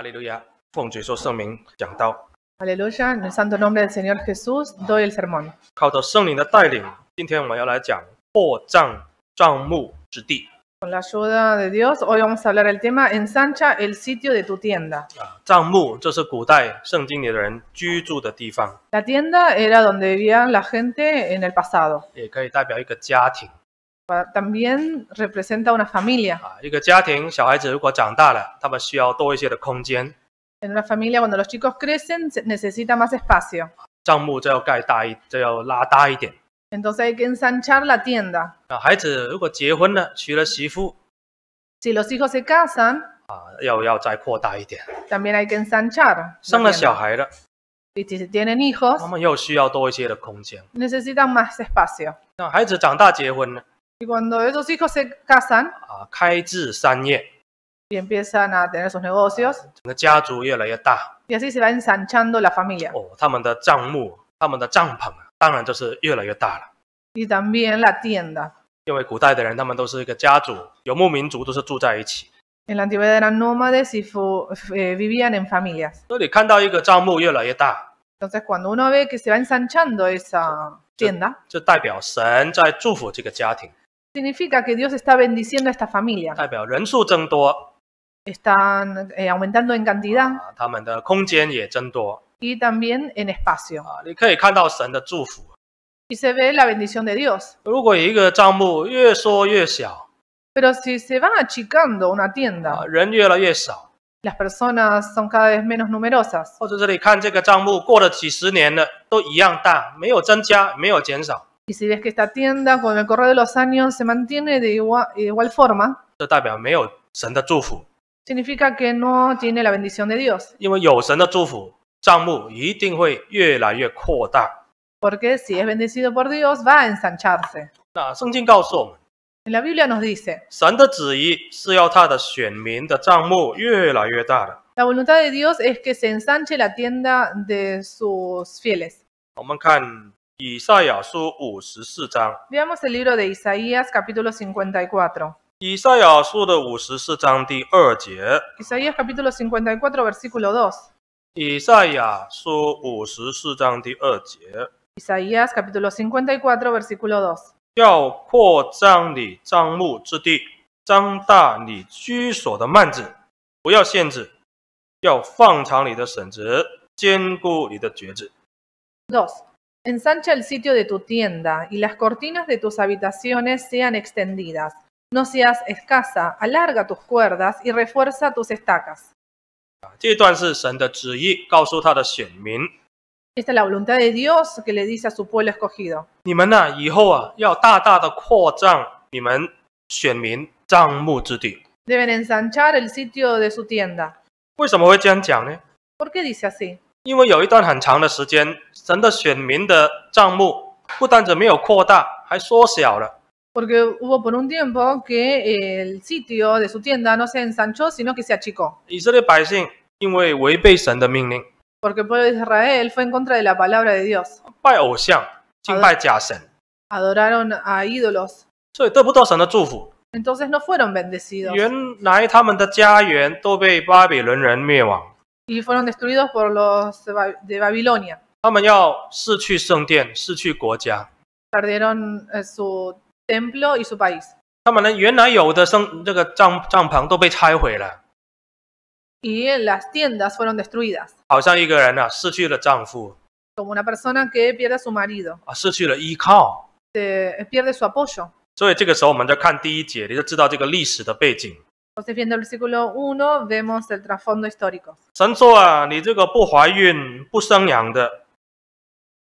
哈利路亚！奉主耶稣圣名讲道，Aleluya, en el santo nombre del Señor Jesús doy el sermón. 靠着圣灵的带领，今天我们要来讲破帐帐幕之地 Con la ayuda de Dios, hoy vamos a hablar el tema ensancha el sitio de tu tienda. 啊。帐幕这是古代圣经里的人居住的地方，La tienda era donde vivía la gente en el pasado. 也可以代表一个家庭 también representa una familia. En una familia, cuando los chicos crecen, necesita más espacio. Entonces hay que ensanchar la tienda. Si los hijos se casan, también hay que ensanchar. Y si tienen hijos, necesitan más espacio. 那孩子长大结婚了 Y cuando esos hijos se casan 啊，开枝散叶， y empiezan a tener sus negocios, 整个家族越来越大 y así se va ensanchando la familia. 哦，他们的帐幕、他们的帐篷啊，当然就是越来越大了。 Y también la tienda. 因为古代的人，他们都是一个家族，游牧民族都是住在一起， En la antigüedad eran nómades y fu- eh, vivían en familias. 所以你看到一个帐幕越来越大， Entonces, cuando uno ve que se va ensanchando esa tienda, 就代表神在祝福这个家庭， significa que Dios está bendiciendo a esta familia. 代表人数增多 Están eh, aumentando en cantidad 啊，他们的空间也增多 y también en espacio. 啊，你可以看到神的祝福。 Y se ve la bendición de Dios. 如果一个帐幕越缩越小 Pero si se va achicando una 啊， tienda, 人越来越少， las personas son cada vez menos numerosas. 或者这里看这个帐幕过了几十年了，都一样大，没有增加，没有减少， Y si ves que esta tienda con el correr de los años se mantiene de igual, igual forma, 这代表没有神的祝福。 significa que no tiene la bendición de Dios. 因为有神的祝福，帐幕一定会越来越扩大。 Porque si es bendecido por Dios, va a ensancharse. 那圣经告诉我们， En la Biblia nos dice, 神的旨意是要他的选民的帐幕越来越大的。 la voluntad de Dios es que se ensanche la tienda de sus fieles. 我们看 以赛亚书五十四章，Veamos el libro de Isaías capítulo 54. 以赛亚书的五十四章第二节，Isaías capítulo 54 versículo 2. 以赛亚书五十四章第二节，Isaías capítulo 54 versículo 2. 要扩张你帐幕之地，张大你居所的幔子，不要限制，要放长你的绳子，坚固你的橛子。2. Ensancha el sitio de tu tienda y las cortinas de tus habitaciones sean extendidas. No seas escasa, alarga tus cuerdas y refuerza tus estacas. 这段是神的旨意，告诉他的选民： Esta es la voluntad de Dios que le dice a su pueblo escogido. 你们呐、以后啊，要大大的扩张你们选民帐幕之地。 Deben ensanchar el sitio de su tienda. 为什么会这样讲呢？ ¿Por qué dice así? 因为有一段很长的时间，神的选民的账目不单只没有扩大，还缩小了。Porque hubo por un tiempo que el sitio de su tienda no se ensanchó, sino que se achicó. 以色列百姓因为违背神的命令，Porque el pueblo de Israel fue en contra de la palabra de Dios. 拜偶像、敬拜假神，Adoraron a ídolos. 所以得不到神的祝福。Entonces no fueron bendecidos. 原来他们的家园都被巴比伦人灭亡，Y fueron destruidos por los de Ba- de Babilonia. 他们要失去圣殿，失去国家。 Perdieron eh, su templo y su país. 他们呢，原来有的生这个帐帐篷都被拆毁了， Y eh, las tiendas fueron destruidas. 好像一个人啊失去了丈夫 Como una persona que pierde a su marido. 啊，失去了依靠。 se- pierde su apoyo. 所以这个时候我们就看第一节，你就知道这个历史的背景。 Entonces, viendo el versículo 1, vemos el trasfondo histórico. 神说啊，你这个不怀孕、不生养的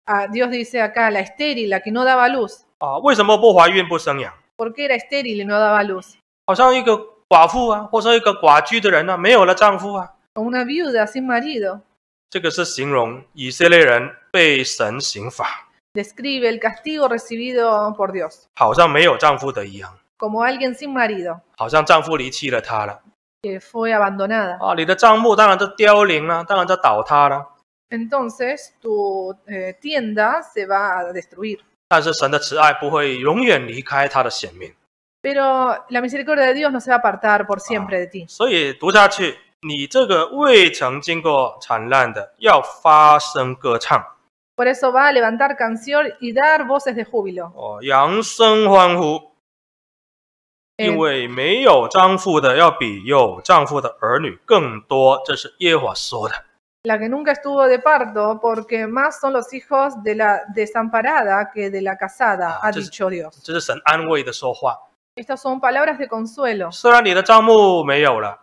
Ah, Dios dice acá, la estéril, la que no daba luz. 啊，为什么不怀孕、不生养？ ¿Por qué era estéril y no daba luz? 好像一个寡妇啊，或者一个寡居的人啊，没有了丈夫啊。 Como una viuda sin marido. 这个是形容以色列人被神刑罚， Describe el castigo recibido por Dios. 好像没有丈夫的一样， Como alguien sin marido, 好像丈夫离弃了她了 que fue abandonada. 啊。你的帐幕当然就凋零了，当然就倒塌了。Entonces, tu eh, tienda se va a destruir. 但是神的慈爱不会永远离开他的选民，Pero la misericordia de Dios no se va a apartar por siempre de ti. 所以读下去，你这个未曾经过惨难的，要发声歌唱 Por eso va a levantar canción y dar voces de júbilo. 哦，扬声欢呼，Eh, 因为没有丈夫的要比有丈夫的儿女更多，这是耶和华说的。 la que nunca estuvo de parto, porque más son los hijos de la desamparada que de la casada, Ah, ha entonces- dicho Dios. 这是神安慰的说话。 Estas son palabras de consuelo. 虽然你的账目没有了，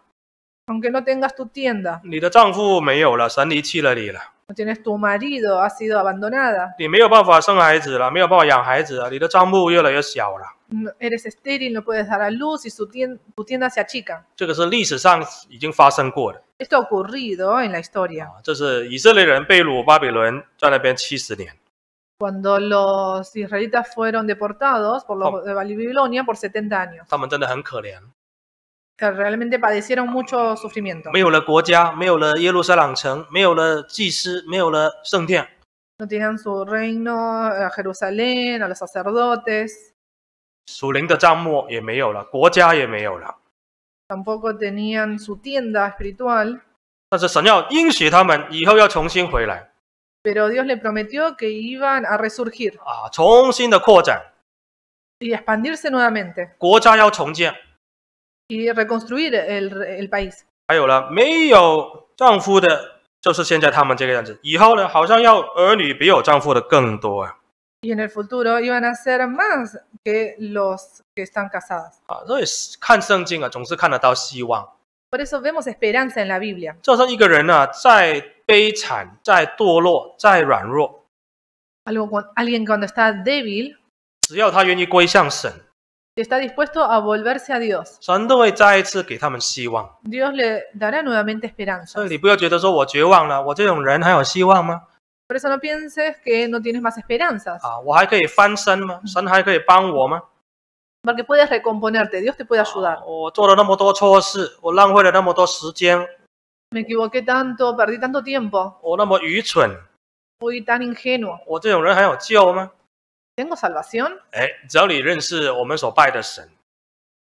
Aunque no tengas tu tienda, 你的丈夫没有了，神离弃了你了， no tienes tu marido, has sido abandonada, 你没有办法生孩子了，没有办法养孩子了，你的账目越来越小了。 no- eres estéril, no puedes dar a luz y su tien- tu tienda se achica. 这个是历史上已经发生过的 Esto ha ocurrido en la historia. 啊，这是以色列人被掳巴比伦，在那边七十年。 Cuando los israelitas fueron deportados por los Oh. de Babilonia por 70 años, 他们真的很可怜， que realmente padecieron mucho sufrimiento. 没有了国家，没有了耶路撒冷城，没有了祭司，没有了圣殿， No tenían su reino, a Jerusalén, a los sacerdotes, 属灵的账目也没有了，国家也没有了。 tampoco tenían su tienda espiritual, 但是神要应许他们以后要重新回来 pero Dios le prometió que iban a resurgir 啊，重新的扩展， y expandirse nuevamente 国家要重建。 y reconstruir el, el país. 还有了没有丈夫的，就是现在他们这个样子。以后呢，好像要儿女比有丈夫的更多啊 Y en el futuro iban a ser más que los que están casadas. 啊！所以看圣经啊，总是看得到希望。 Por eso vemos esperanza en la Biblia. 就算一个人呢、再悲惨、再堕落、再软弱， Algo, cu- alguien cuando está débil, 只要他愿意归向神， si está dispuesto a volverse a Dios, 神都会再一次给他们希望。 Dios le dará nuevamente 所 esperanza. 以你不要觉得说我绝望了，我这种人还有希望吗？ Por eso no pienses que no tienes más esperanzas, 啊，我还可以翻身吗？神还可以帮我吗？ porque puedes recomponerte, Dios te puede ayudar. 啊我做了那么多错事，我浪费了那么多时间， Me equivoqué tanto, perdí tanto tiempo, 我那么愚蠢， fui tan ingenuo. 我这种人还有救吗？ ¿Tengo salvación? 哎，只要你认识我们所拜的神，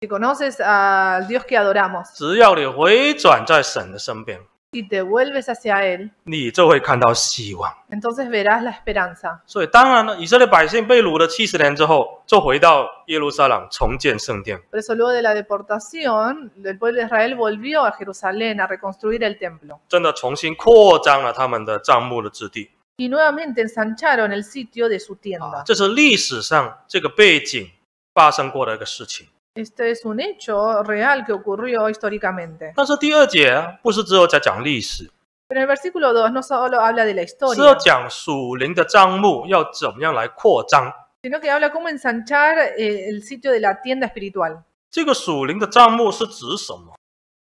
Si conoces al Dios que adoramos 只要你回转在神的身边， y te vuelves hacia Él, 你就会看到希望。 entonces verás la esperanza. 所以当然了，以色列百姓被掳了七十年之后，就回到耶路撒冷重建圣殿。 Por eso luego de la deportación, el pueblo de Israel volvió a Jerusalén a reconstruir el templo. 真的重新扩张了他们的帐幕的之地 Y nuevamente ensancharon el sitio de su 啊 tienda.，这是历史上这个背景发生过的一个事情。 Este es un hecho real que ocurrió históricamente. 但是第二节啊不是只有在讲历史， Pero el versículo 2 no solo habla de la 是要 historia, 讲属灵的帐幕要怎么样来扩张。 sino que habla cómo ensanchar eh, el sitio de la tienda espiritual. 这个属灵的帐幕是指什么？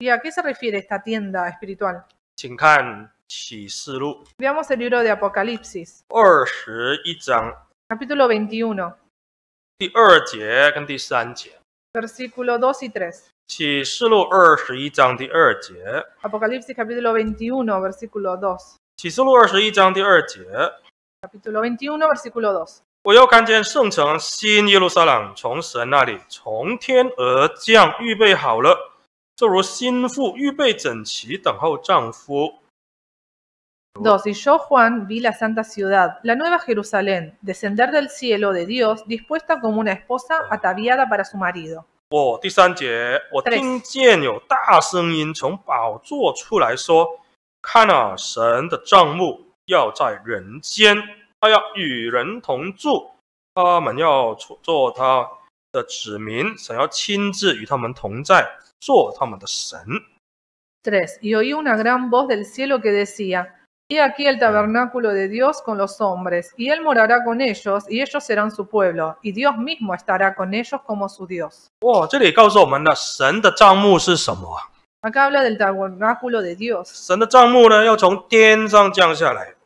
¿Y a qué se refiere esta tienda espiritual? 请看 启示录 Veamos el libro de Apocalipsis, 二十一章 capítulo 21, 第二节跟第三节。versículo 2 y 3. 启示录二十一章第二节，Apocalipsis capítulo 21, versículo 2. 启示录二十一章第二节，Capítulo 21, versículo 2. 我又看见圣城新耶路撒冷从神那里从天而降，预备好了，就如心腹预备整齐，等候丈夫。2. Y yo, Juan, vi la santa ciudad, la nueva Jerusalén, descender del cielo de Dios, dispuesta como una esposa ataviada para su marido. 我第三节，我 Tres 听见有大声音从宝座出来说：“看啊，神的帐幕要在人间，他要与人同住，他们要做做他的子民，神要亲自与他们同在，做他们的神。 3. Y oí una gran voz del cielo que decía, He aquí el tabernáculo de Dios con los hombres, y él morará con ellos, y ellos serán su pueblo, y Dios mismo estará con ellos como su Dios. Acá habla del tabernáculo de Dios.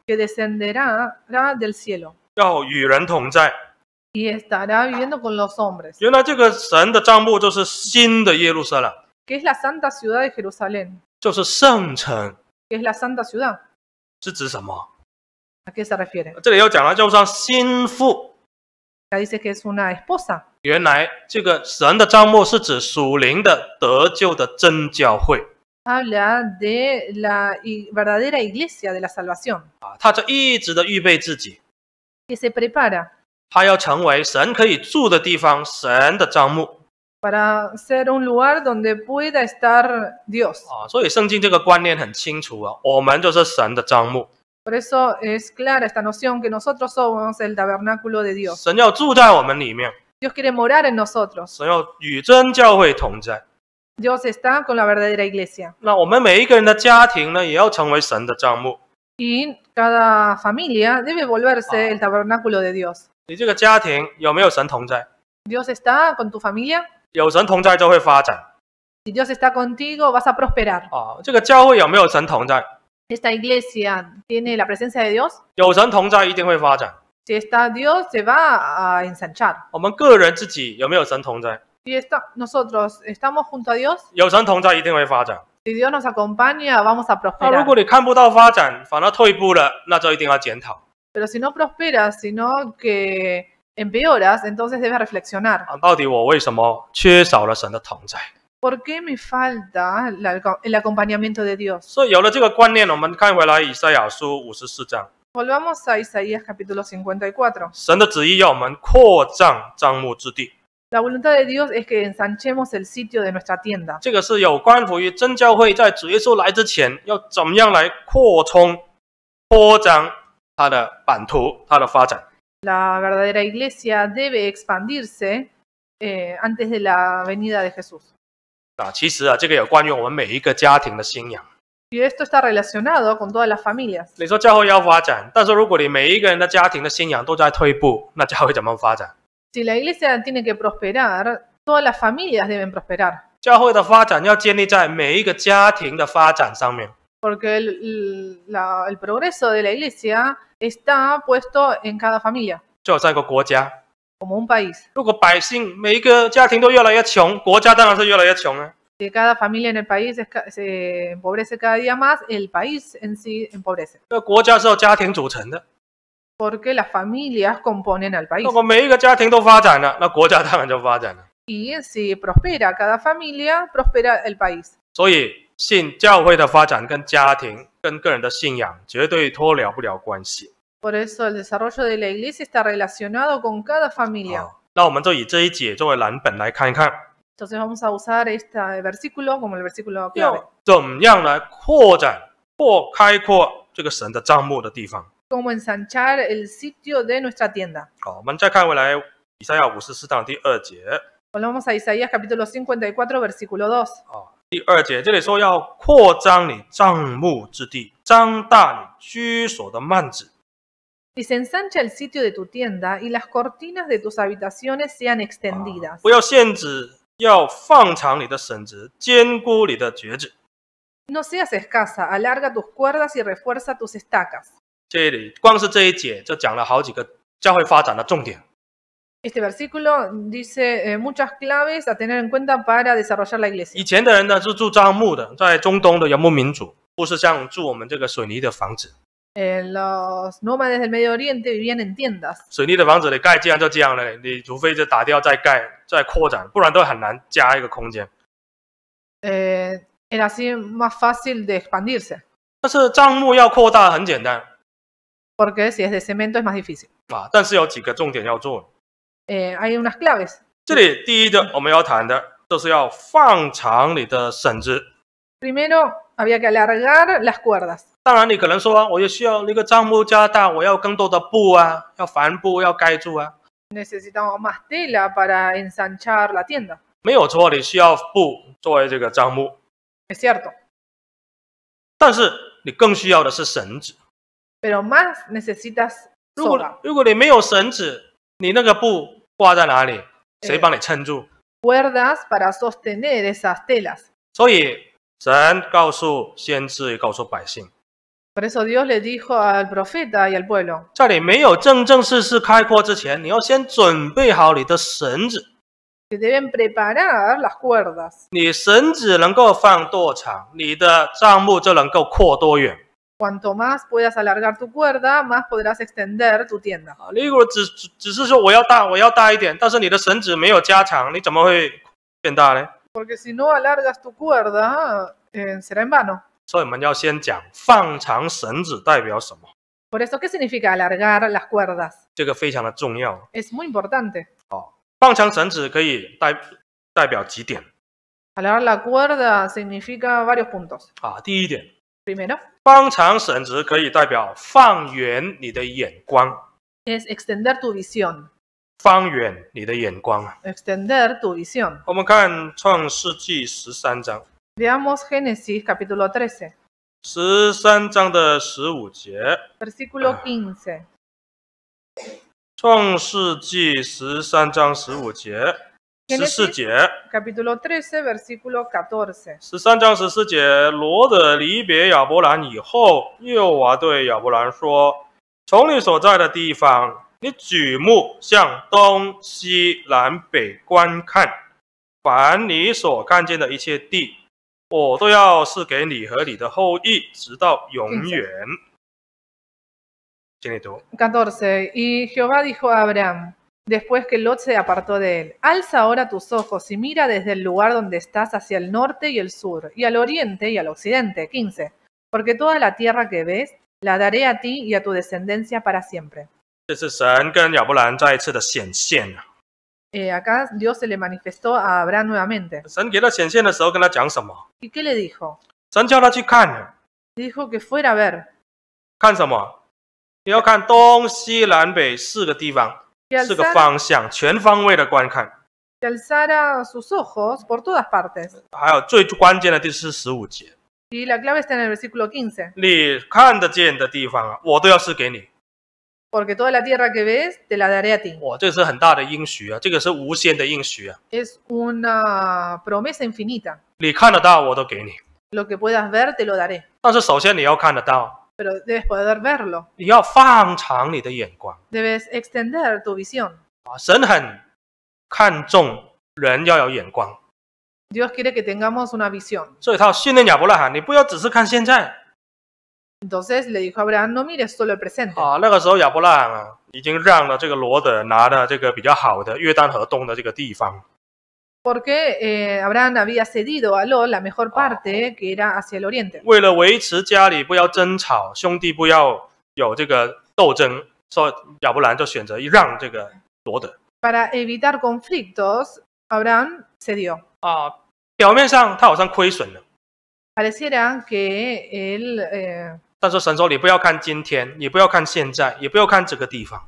Que descenderá del cielo. Y estará viviendo con los hombres. Que es la santa ciudad de Jerusalén. Que es la santa ciudad. 是指什么？¿A qué se refiere? 这里要讲的，就像心腹。Acá dice que es una esposa. 原来这个神的帐幕是指属灵的得救的真教会 habla de la verdadera iglesia de la salvación, 啊，他就一直的预备自己，que se prepara 他要成为神可以住的地方，神的帐幕 para ser un lugar donde pueda estar Dios. 啊。所以圣经这个观念很清楚啊，我们就是神的帐幕， Por eso es clara esta noción que nosotros somos el tabernáculo de Dios. 神要住在我们里面， Dios quiere morar en nosotros. 神要与真教会同在。 Dios está con la verdadera iglesia. 那我们每一个人的家庭呢，也要成为神的帐幕。 Y cada familia debe volverse el tabernáculo de Dios. 你这个家庭有没有神同在？ Dios está con tu familia. 有神同在就会发展 Si Dios está contigo, vas a prosperar. 啊。这个教会有没有神同在？Esta iglesia tiene la presencia de Dios. 有神同在一定会发展。Si está Dios, se va a ensanchar. 我们个人自己有没有神同在？Si está, nosotros estamos junto a Dios, 有神同在一定会发展。si Dios nos acompaña, vamos a 那如 prosperar. 果你看不到发展，反而退步了，那就一定要检讨 Pero si no prosperas, sino que empeoras, entonces debes reflexionar. ¿Por qué me falta el acompañamiento de Dios? Volvamos a Isaías capítulo 54. La voluntad de Dios es que ensanchemos el sitio de nuestra tienda. 这个是有关乎于真教会在主耶稣来之前要怎么样来扩充、扩张它的版图、它的发展。 La verdadera iglesia debe expandirse eh, antes de la venida de Jesús. 啊，其实啊，这个有关于我们每一个家庭的信仰。 Y esto está relacionado con todas las familias. 你说教会要发展，但是如果你每一个人的家庭的信仰都在退步，那教会怎么发展？ Si la iglesia tiene que prosperar, todas las familias deben prosperar. 教会的发展要建立在每一个家庭的发展上面。 Porque el, el- la- el progreso de la iglesia está puesto en cada familia, 就好像一个国家， como un país. 如果百姓每一个家庭都越来越穷，国家当然是越来越穷啊。 Si cada familia en el país es ca- se empobrece cada día más, el país en sí empobrece. 这个国家是由家庭组成的， Porque las familias componen al país. 如果每一个家庭都发展了，那国家当然就发展了。 Y si prospera cada familia, prospera el país. 所以， 信教会的发展跟家庭、跟个人的信仰绝对脱了不了关系。Por eso el desarrollo de la iglesia está relacionado con cada familia. 那我们就以这一节作为蓝本来看一看，Entonces vamos a usar este versículo como el versículo clave. 要怎样来扩展或开阔这个神的帐幕的地方。Cómo ensanchar el sitio de nuestra tienda. 好，我们再看回来以赛亚五十四章第二节 Volvamos a Isaías capítulo 54, versículo 2. 啊，第二节这里说要扩张你帐幕之地，张大你居所的幔子。Dice, ensancha el sitio de tu tienda y las cortinas de tus habitaciones sean extendidas. 不要限制，要放长你的绳子，坚固你的橛子。No seas escasa, alarga tus cuerdas y refuerza tus estacas. 这里光是这一节就讲了好几个教会发展的重点。Este versículo dice eh, muchas claves a tener en cuenta para desarrollar la iglesia. 以前的人呢是住帐幕的，在中东的游牧民族，不是像住我们这个水泥的房子。 Eh, los nómades del Medio Oriente vivían en tiendas. 水泥的房子你盖这样就这样了，你除非就打掉再盖再扩展，不然都很难加一个空间。 Eh, era así más fácil de expandirse, 但是帐幕要扩大很简单 porque si es de cemento es más difícil. 啊，但是有几个重点要做。 Eh, hay unas claves. 这里第一个我们要谈的就是要放长你的绳子。 Primero, había que alargar las cuerdas. 当然，你可能说，我也需要那个帐幕加大，我要更多的布啊，要帆布要盖住啊， Necesitamos más tela para ensanchar la tienda. 没有错，你需要布作为这个帐幕， Es cierto. 但是你更需要的是绳子。 Pero más necesitas 如果 soga, 如果你没有绳子，你那个布 挂在哪里？谁帮你撑住？cuerdas para sostener esas telas. 所以神告诉先知，也告诉百姓，Por eso Dios le dijo al profeta y al pueblo, 在你没有正正式式开阔之前，你要先准备好你的绳子。que deben preparar las cuerdas. 你绳子能够放多长，你的帐幕就能够扩多远。Cuanto más puedas alargar tu cuerda, más podrás extender tu tienda. 啊，你如果只只只是说我要大，我要大一点，但是你的绳子没有加长，你怎么会变大呢？ Porque si no alargas tu cuerda, eh, será en vano. 所以我们要先讲放长绳子代表什么， Por eso, ¿qué significa alargar las cuerdas? 这个非常的重要。 Es muy importante. 放长绳子可以代代表几点 Alargar la cuerda significa varios puntos. 啊？第一点， Primero, 放长绳子可以代表放远你的眼光，es extender tu visión. 放远你的眼光啊。Extender tu visión. 我们看创世纪十三章，Veamos Génesis capítulo 13, 十三章的十五节，versículo 15. 创世纪十三章十五节，十四节，Capítulo 13, versículo 14. 十三章十四节，罗德离别亚伯兰以后，耶和华对亚伯兰说：“从你所在的地方，你举目向东西南北观看，凡你所看见的一切地，我都要赐给你和你的后裔，直到永远。”请你读。14. Y Jehová dijo a Abraham, después que Lot se apartó de él, alza ahora tus ojos y mira desde el lugar donde estás hacia el norte y el sur, y al oriente y al occidente. 15. Porque toda la tierra que ves, la daré a ti y a tu descendencia para siempre. 这是神跟亚伯兰再一次的显现啊！ Eh, acá Dios se le manifestó a Abraham nuevamente. 神给他显现的时候，跟他讲什么？ ¿Y qué le dijo? 神叫他去看， Le dijo que fuera a ver, 看什么？你要看东西南北四个地方， 四个方向，全方位的观看。que alzara sus ojos por todas partes. 还有最关键的就是十五节，Y la clave está en el versículo 15. 你看得见的地方啊，我都要赐给你。Porque toda la tierra que ves, te la daré a ti. 哇，这是很大的应许啊，这个是无限的应许啊！Es una promesa infinita. 你看得到，我都给你。Lo que puedas ver, te lo daré. 但是首先你要看得到，Pero debes poder verlo. 你要放长你的眼光 Debes extender tu visión. 啊！神很看重人要有眼光，Dios quiere que tengamos una visión. 所以他要训练亚伯拉罕，你不要只是看现在 Entonces le dijo a Abraham, no mires solo el presente. 啊。那个时候亚伯拉罕啊，已经让了这个罗德拿了这个比较好的约旦河东的这个地方 Porque eh, Abraham había cedido a Lot la mejor parte que era hacia el oriente. 为了维持家里不要争吵，兄弟不要有这个斗争，所以亚伯兰就选择让这个罗德 Para evitar conflictos, Abraham cedió. 啊。表面上他好像亏损了， Pareciera que él eh, 但是神说你不要看今天，你不要看现在，也不要看这个地方，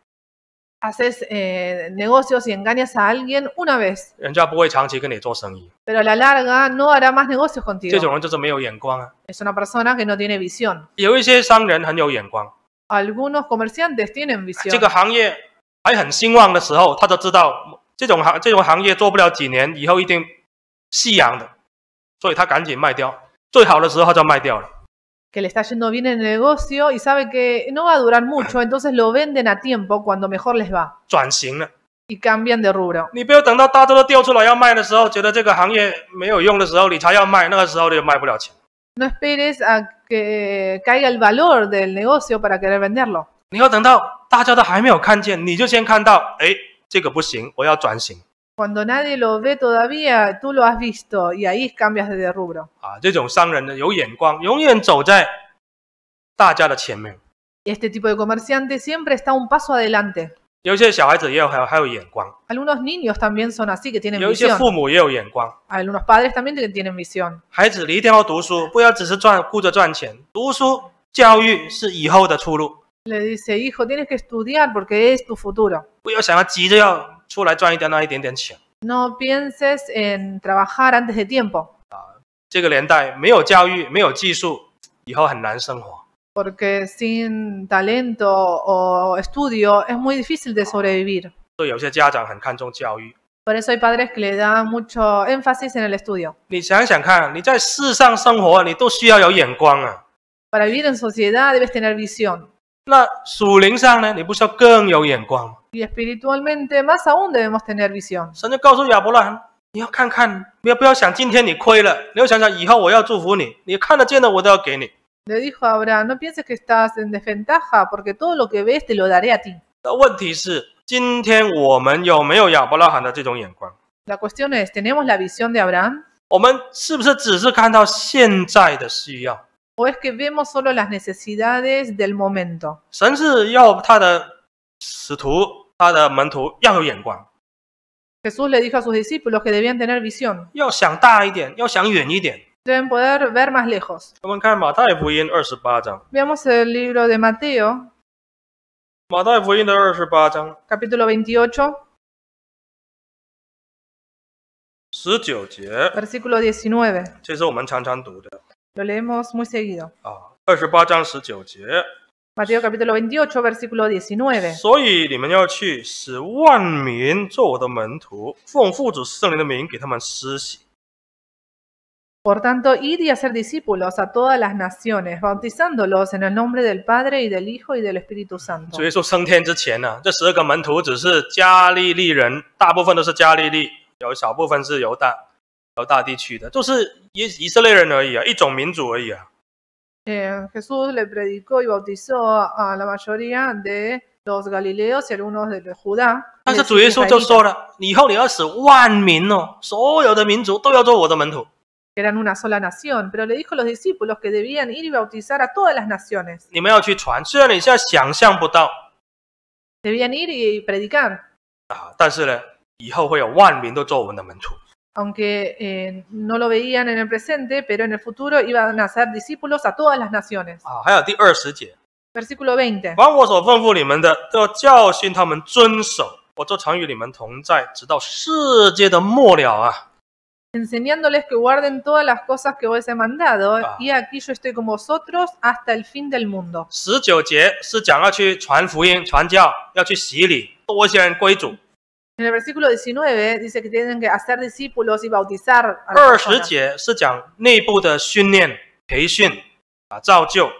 haces eh, negocios y engañas a alguien una vez, 人家不会长期跟你做生意。 pero a la larga no hará más negocios contigo. 这种人就是没有眼光啊。 Es una persona que no tiene visión. 有一些商人很有眼光， Algunos comerciantes tienen visión. 这个行业还很兴旺的时候，他都知道这种行这种行业做不了几年，以后一定夕阳的，所以他赶紧卖掉。最好的时候他就卖掉了。 que le está yendo bien en el negocio y sabe que no va a durar mucho, entonces lo venden a tiempo cuando mejor les va 转型了， y cambian de rubro. 你不要等到大家都掉出来要卖的时候，觉得这个行业没有用的时候，你才要卖，那个时候你就卖不了钱。 No esperes a que caiga el valor del negocio para querer venderlo. 你要等到大家都还没有看见，你就先看到，哎，这个不行，我要转型 Cuando nadie lo ve todavía, tú lo has visto y ahí cambias de rubro. 啊！这种商人呢有眼光，永远走在大家的前面。 Este tipo de comerciante siempre está un paso adelante. 有一些小孩子也有还有还有眼光， Algunos niños también son así, que tienen 有一些 visión. 父母也有眼光。 Algunos padres también que tienen visión. 孩子，你一定要读书，不要只是赚顾着赚钱。读书教育是以后的出路， Le dice, hijo, tienes que estudiar porque es tu futuro. 不要想要急着要 出来赚一点那一点点钱。 No pienses en trabajar antes de tiempo. 这个年代没有教育，没有技术，以后很难生活。 porque sin talento o estudio es muy difícil de sobrevivir. 所以有些家长很看重教育， Por eso hay padres que le dan mucho énfasis en el estudio. 你想想看，你在世上生活，你都需要有眼光啊。 Para vivir en sociedad debes tener visión. 那属灵上呢，你不是要更有眼光吗？Y espiritualmente más aún debemos tener visión. 神就告诉亚伯拉罕，你要看看，不要不要想今天你亏了，你要想想以后我要祝福你，你看得见的我都要给你。Le dijo a Abraham, no pienses que estás en desventaja, porque todo lo que ves te lo daré a ti. 那问题是，今天我们有没有亚伯拉罕的这种眼光？La cuestión es, ¿tenemos la visión de Abraham? 我们是不是只是看到现在的需要？¿O es que vemos solo las necesidades del momento? 神是要他的使徒、他的门徒要有眼光， Jesús le dijo a sus discípulos que debían tener visión, 要想大一点，要想远一点。 deben poder ver más lejos. 我们看马太福音二十八章， Veamos el libro de Mateo, 马太福音的二十八章 capítulo 28, 十九节， versículo 19. 这是我们常常读的 Lo leemos muy seguido. 啊。二十八章十九节， Mateo capítulo 28, versículo 19. 所以你们要去，使万民做我的门徒，奉父子圣灵的名给他们施洗。 Por tanto, id y hacer discípulos a todas las naciones, bautizándolos en el nombre del Padre y del Hijo y del Espíritu Santo. 主耶稣升天之前呢，这十二个门徒只是加利利人，大部分都是加利利，有少部分是犹大 犹大地区的，都是以以色列人而已啊，一种民族而已啊。 Eh, Jesús le predicó y bautizó a la mayoría de los galileos y algunos de Judá. 但 y 是 de 主耶 sus 稣就 israelitas, 说了，以后你要使万民哦，所有的民族都要做我的门徒。 que eran una sola nación, pero le dijo a los discípulos que debían ir y bautizar a todas las naciones. 你们要去传，虽然你现在想象不到 Debían ir y predicar, 啊，但是呢，以后会有万民都做我们的门徒。 aunque eh, no lo veían en el presente, pero en el futuro iban a ser discípulos a todas las naciones. 啊，还有第二十节， Versículo 20. 凡我所吩咐你们的，都要教训他们遵守。我就常与你们同在，直到世界的末了啊！ enseñándoles que guarden todas las cosas que os he mandado, Ah. y aquí yo estoy con vosotros hasta el fin del mundo. 十九节是讲要去传福音、传教，要去洗礼，多一些人归主。 En el versículo 19 dice que tienen que hacer discípulos y bautizar a las 二十 personas. 节是讲内部的训练、培训啊、造就，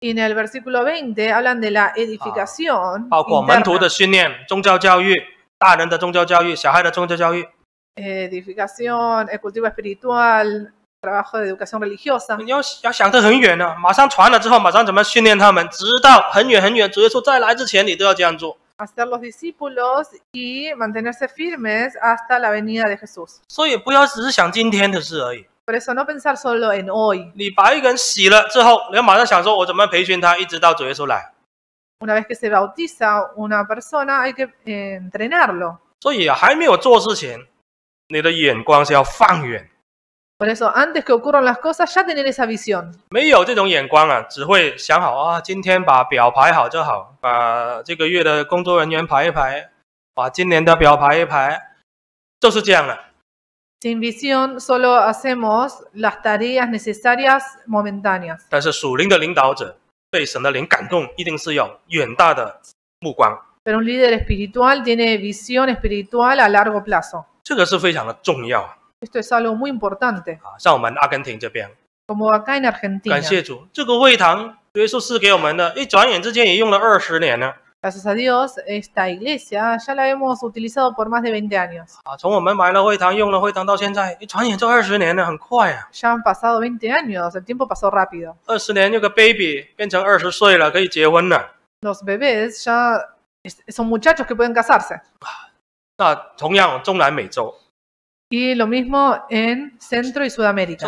Y en el versículo 20 hablan de la edificación, 包括门徒 interna, 的训练、宗教教育、大人的宗教教育、小孩的宗教教育。 eh, edificación, el cultivo espiritual, trabajo de educación religiosa. 你要要想得很远呢、马上传了之后，马上怎么训练他们，直到很远很远，主耶稣再来之前，你都要这样做。 hacer los discípulos y mantenerse firmes hasta la venida de Jesús. 所以不要只是想今天的事而已。 Por eso no pensar solo en hoy. 你把一个人洗了之后，你要马上想说，我怎么培训他，一直到主耶稣来。 Una vez que se bautiza una persona hay que eh, entrenarlo. 所以啊，还没有做之前，你的眼光是要放远。 Por eso, antes que ocurran las cosas, ya tener esa visión. 没有这种眼光啊，只会想好啊，今天把表排好就好，把这个月的工作人员排一排，把今年的表排一排，就是这样了。 Sin visión, solo hacemos las tareas necesarias momentáneas. 但是属灵的领导者被神的灵感动，一定是有远大的目光， Pero un líder espiritual tiene visión espiritual a largo plazo. 这个是非常的重要啊。 Esto es algo muy importante, 像我们阿根廷这边， como acá en Argentina. 感谢主，这个会堂主耶稣赐给我们的，一转眼之间也用了二十年了 Gracias a Dios, esta iglesia ya la hemos utilizado por más de 20 años. 啊！从我们买了会堂，用了会堂到现在，一转眼就二十年了，很快啊！ Ya han pasado 20 años, el tiempo pasó rápido. 二十年有个 baby 变成二十岁了，可以结婚了。 Los bebés ya es- son muchachos que pueden casarse. 那同样，中南美洲 y lo mismo en Centro y Sudamérica.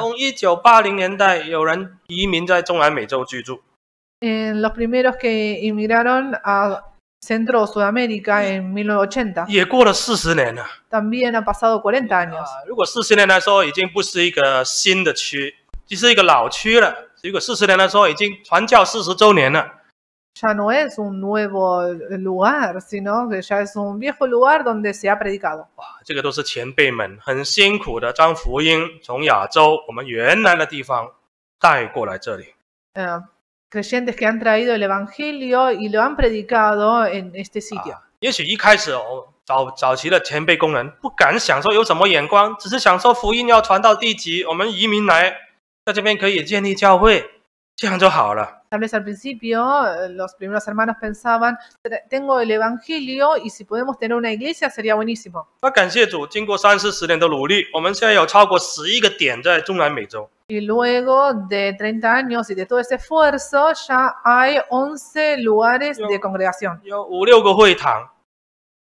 En los primeros que inmigraron a Centro o Sudamérica en 1980. También ha pasado 40 años. Ah, si Ya no es un nuevo lugar, sino que ya es un viejo lugar donde se ha predicado. 哇，这个都是前辈们很辛苦的将福音从亚洲我们原来的地方带过来这里。 Eh, creyentes que han traído el Evangelio y lo han predicado en este sitio. 啊，也许一开始哦， 早早期的前辈工人不敢想说有什么眼光，只是想说福音要传到地极，我们移民来，在这边可以建立教会， Tal vez al principio eh, los primeros hermanos pensaban, tengo el Evangelio y si podemos tener una iglesia sería buenísimo. Y luego de 30 años y de todo ese esfuerzo, ya hay 11 lugares de congregación.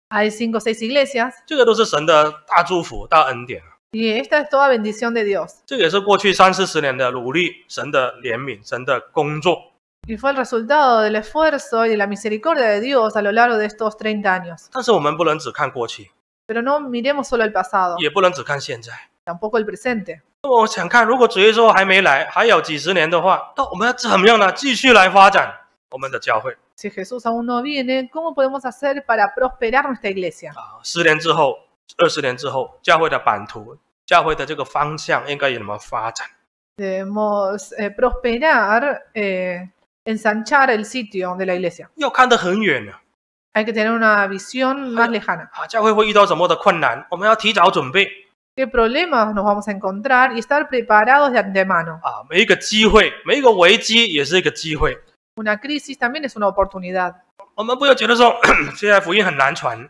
Hay 5 o 6 iglesias. 这个都是神的大祝福、大恩典。 y esta es toda bendición de Dios. 这个也是过去三四十年的努力，神的怜悯，神的工作。 Y fue el resultado del esfuerzo y de la misericordia de Dios a lo largo de estos 30 años. 但是我们不能只看过去， Pero no miremos solo el pasado, 也不能只看现在。 tampoco el presente. 我想看，如果主耶稣还没来，还有几十年的话，那我们要怎么样呢？继续来发展我们的教会 Si Jesús aún no viene, ¿cómo podemos hacer para prosperar nuestra iglesia? 啊？十年之后、 二十年之后，教会的版图、教会的这个方向应该有什么发展？Debemos eh, prosperar, eh, ensanchar el sitio de la iglesia. 要看得很远呢 Hay que tener una visión más lejana. 啊！教会会遇到什么的困难，我们要提早准备 ¿Qué problemas nos vamos a encontrar y estar preparados de antemano? 啊！每一个机会，每一个危机也是一个机会。Una crisis también es una oportunidad. 我们不要觉得说现在福音很难传，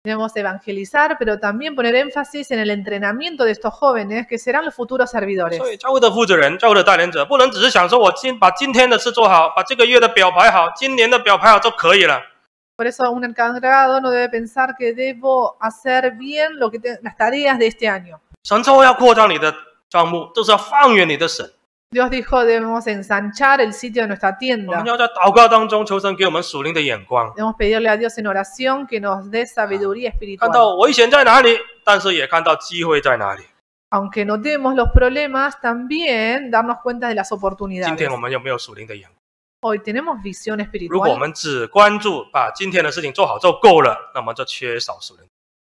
继续要传福音，但是关键是要培训主内的这些青少年，对培养他们作为下一代的工人。 Debemos evangelizar, pero también poner énfasis en el entrenamiento de estos jóvenes que serán los futuros servidores. 所以教会的负责人、教会的带领者，不能只是想说我今把今天的事做好，把这个月的表排好，今年的表排好就可以了。 Por eso un encargado no debe pensar que debo hacer bien lo que te- las tareas de este año. 神说要扩张你的账目，就是要放远你的神。 Dios dijo, debemos ensanchar el sitio de nuestra tienda. Debemos pedirle a Dios en oración que nos dé sabiduría espiritual. Aunque notemos los problemas, también darnos cuenta de las oportunidades. Hoy tenemos visión espiritual.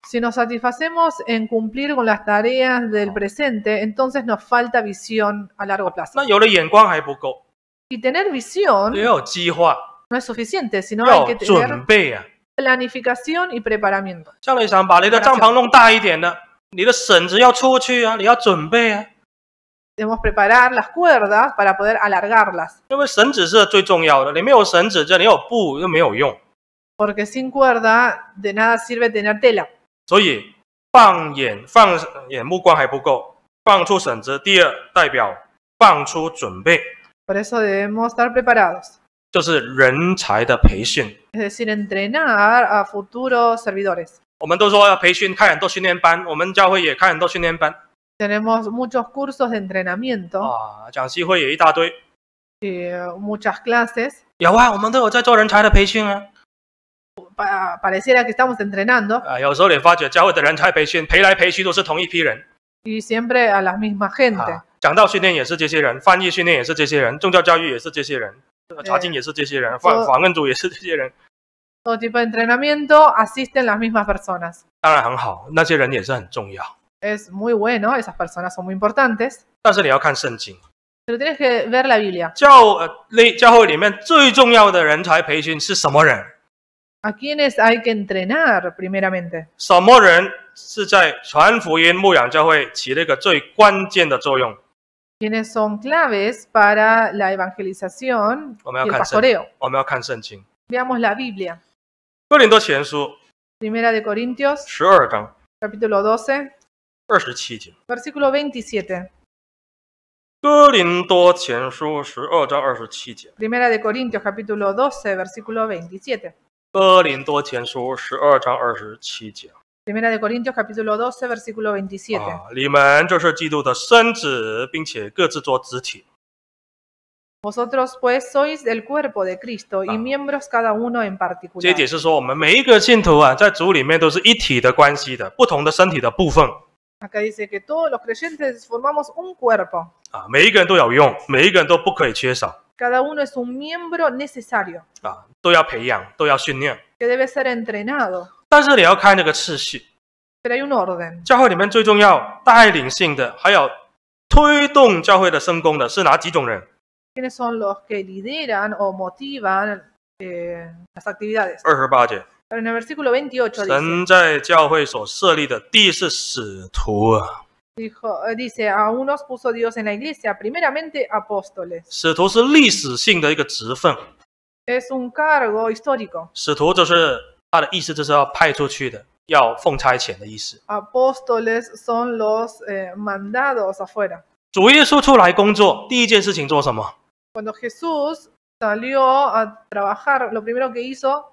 Si nos satisfacemos en cumplir con las tareas del presente, entonces nos falta visión a largo plazo. Y tener visión no es suficiente, sino hay que tener planificación y preparamiento. Debemos preparar las cuerdas para poder alargarlas. Porque sin cuerda de nada sirve tener tela. 所以放眼放眼目光还不够，放出绳子。第二代表放出准备，Por eso debemos estar preparados, 就是人才的培训。es decir, entrenar a futuros servidores. 我们都说要培训，开很多训练班，我们教会也开很多训练班 Tenemos muchos cursos de entrenamiento 啊，讲习会也一大堆。y muchas clases. 有啊，我们都有在做人才的培训啊。Pa- pareciera que estamos entrenando 啊，有时候你发觉教会的人才培训，培来培去都是同一批人 y siempre a la misma gente. 啊。讲道训练也是这些人，翻译训练也是这些人，宗教教育也是这些人，查经也是这些人，访访问组也是这些人。 Todo tipo de entrenamiento asisten las mismas personas. 当然很好，那些人也是很重要。 Es muy bueno, esas personas son muy importantes, 但是你要看圣经， pero tienes que ver la Biblia. 教呃类教会里面最重要的人才培训是什么人？ ¿A quiénes hay que entrenar primeramente? 什么人是在传福音、牧养教会起了一个最关键的作用？ ¿Quiénes son claves para la evangelización Vamos a y el alcanzar. pastoreo? 我们要看圣经。 Veamos la Biblia. 哥林多前书 Primera de Corintios, 十二章 capítulo 12, 二十七节。 versículo 27. 哥林多前书十二章二十七节。 Primera de Corintios, capítulo 12, versículo 27. 哥林多前书十二章二十七节。Primera de Corintios, capítulo 12, versículo 27. 啊，你们就是基督的身子，并且各自做肢体。Vosotros pues sois el cuerpo de Cristo y Ah. miembros cada uno en particular. 这解是说，我们每一个信徒啊，在主里面都是一体的关系的，不同的身体的部分。Acá dice que todos los creyentes formamos un cuerpo. 啊，每一个人都有用，每一个人都不可以缺少 Cada uno es un miembro necesario 啊，都要培养，都要训练。 que debe ser entrenado. 但是你要看那个次序， Pero hay un orden. 教会里面最重要带领性的，还有推动教会的圣功的是哪几种人？ ¿Quiénes son los que lideran o motivan eh, las actividades? 二十八节， Pero en el versículo 28 dice, 神在教会所设立的第一是使徒啊， dijo, eh, dice, a unos puso Dios en la iglesia, primeramente apóstoles. 使徒是历史性的一个职分， Es un cargo histórico. 使徒就是他的意思就是要派出去的，要奉差遣的意思。 Apóstoles son los eh, mandados afuera. 主耶稣出来工作，第一件事情做什么？ Cuando Jesús salió a trabajar, lo primero que hizo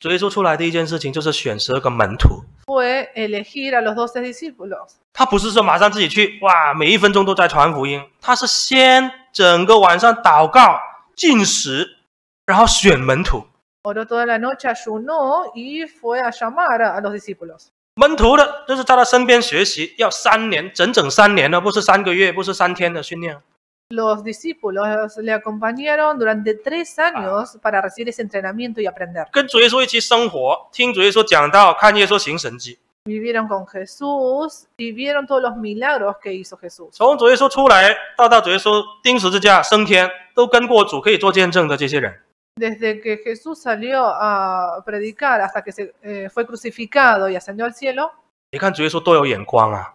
主耶稣出来第一件事情就是选十二个门徒。 fue elegir a los doce discípulos. 他不是说马上自己去，哇，每一分钟都在传福音。他是先整个晚上祷告、进食，然后选门徒。Oró toda la noche, ayunó y fue a llamar a, a los discípulos. 门徒的就是在他身边学习，要三年，整整三年呢，不是三个月，不是三天的训练。Los discípulos le acompañaron durante tres años para recibir ese entrenamiento y aprender. 跟主耶稣一起生活，听主耶稣讲道，看耶稣行神迹。 Vivieron con Jesús y vieron todos los milagros que hizo Jesús. 从主耶稣出来到到主耶稣钉十字架升天，都跟过主，可以做见证的这些人， Desde que Jesús salió a predicar hasta que se, eh, fue crucificado y ascendió al cielo, 你看主耶稣多有眼光啊！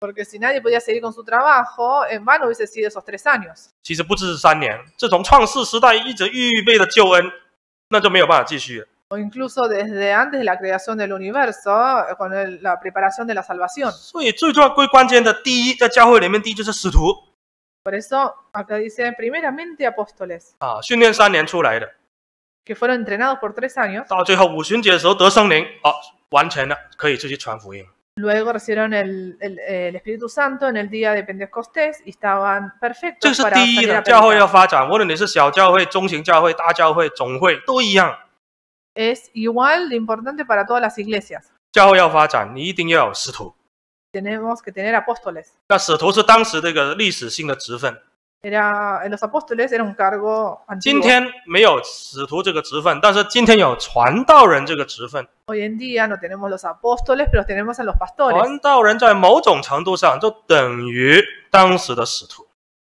Porque si nadie podía seguir con su trabajo, en vano hubiese sido esos tres años. 其实不只是三年，这从创世时代一直预备的救恩，那就没有办法继续了。 O incluso desde antes de la creación del universo, eh, con el- la preparación de la salvación. 所以最重要、最关键的第一，在教会里面，第一就是使徒 Por eso acá dice primeramente apóstoles, 啊，训练三年出来的， que fueron entrenados por tres años, 到最后五旬节的时候得圣灵，哦，完成了，可以出去传福音。 luego recibieron el, el- el Espíritu Santo en el día de Pentecostés y estaban 这 perfectos 是 para 第一 salir 的， a 教会要 predicar. 发展，无论你是小教会、中型教会、大教会、总会都一样， Es igual de importante para todas las iglesias. 教会要发展，你一定要有使徒。 Tenemos que tener apóstoles. 那使徒是当时这个历史性的职分， Era, los apóstoles era un cargo 今 antiguo. 天没有使徒这个职分，但是今天有传道人这个职分。 Hoy en día no tenemos los apóstoles, pero tenemos a los pastores. 传道人在某种程度上就等于当时的使徒。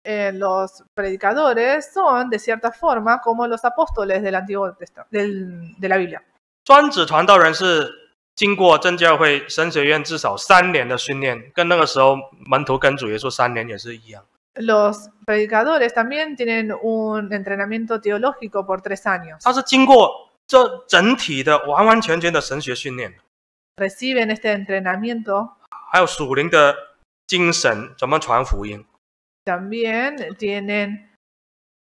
Eh, los predicadores son, de cierta forma, como los apóstoles del Antiguo Testamento, del- de la Biblia. 专职传道人是经过真教会神学院至少三年的训练，跟那个时候门徒跟主耶稣三年也是一样。 Los predicadores también tienen un entrenamiento teológico por tres años. 他是经过这整体的完完全全的神学训练， Reciben este entrenamiento, 还有属灵的精神，怎么传福音。 también tienen